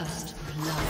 First blood.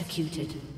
executed.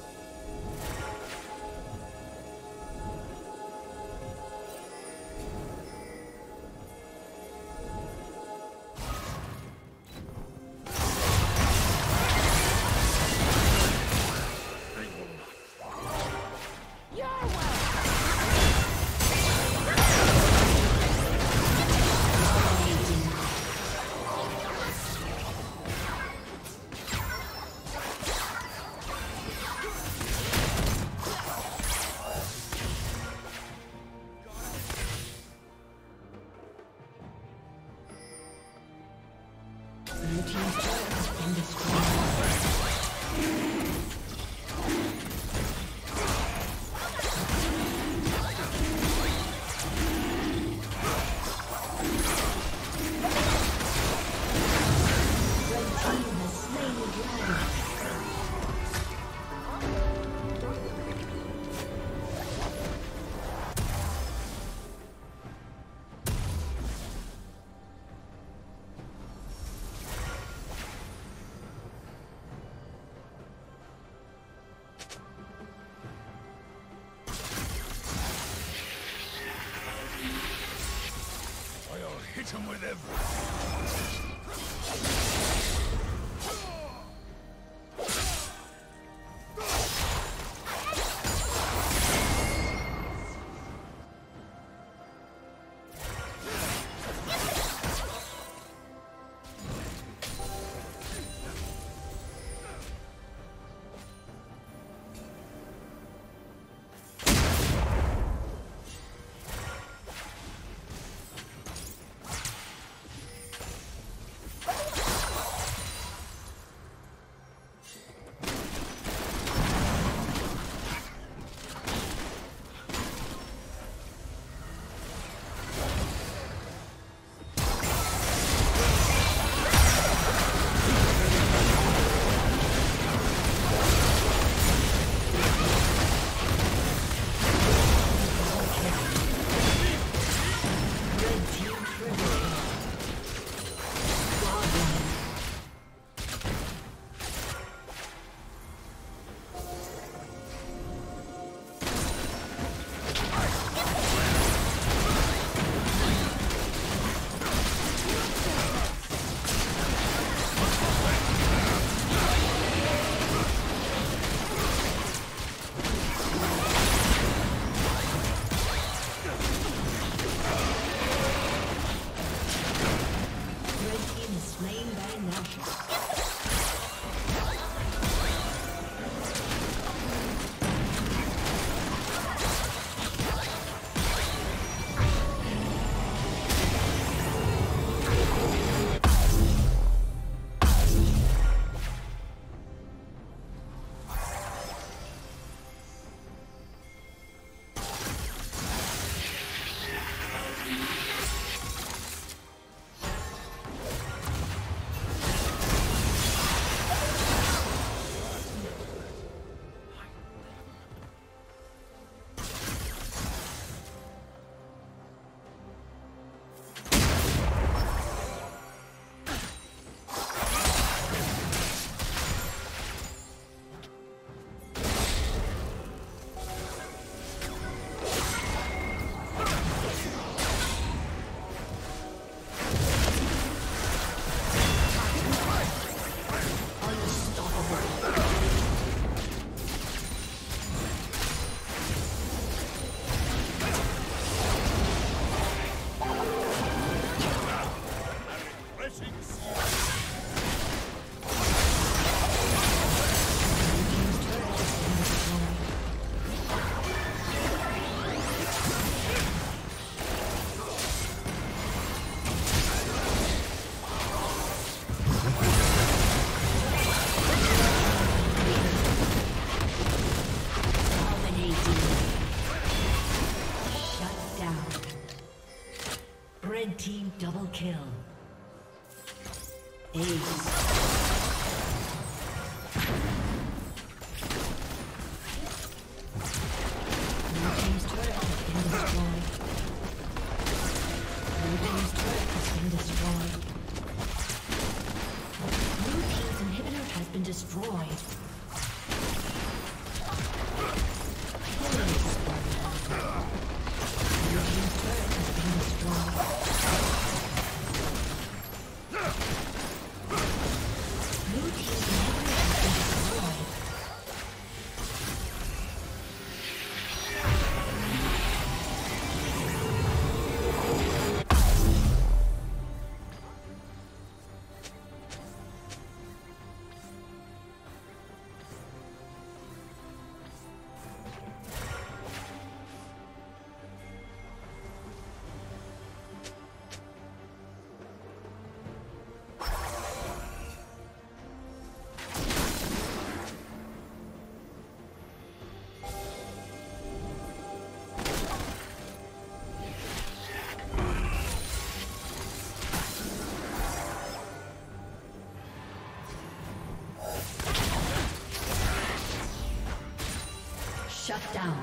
Him Down.